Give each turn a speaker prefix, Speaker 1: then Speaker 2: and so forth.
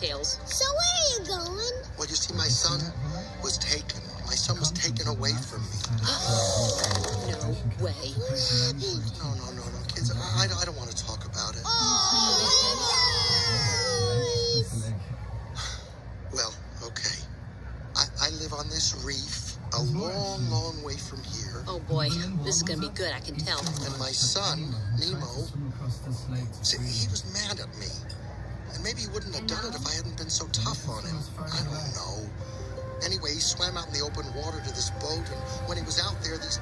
Speaker 1: Tails.
Speaker 2: So where are you going?
Speaker 3: Well, you see, my son was taken. My son was taken away from me.
Speaker 1: No way.
Speaker 2: What happened?
Speaker 3: No, no, no, no, kids. I, I, I don't want to talk about it.
Speaker 2: Oh, guys.
Speaker 3: Well, okay. I, I live on this reef a long, long way from here.
Speaker 1: Oh boy, this is gonna be good, I can tell.
Speaker 3: And my son, Nemo, see, he was mad at me. Maybe he wouldn't have done it if I hadn't been so tough on him. I don't know. Anyway, he swam out in the open water to this boat, and when he was out there, these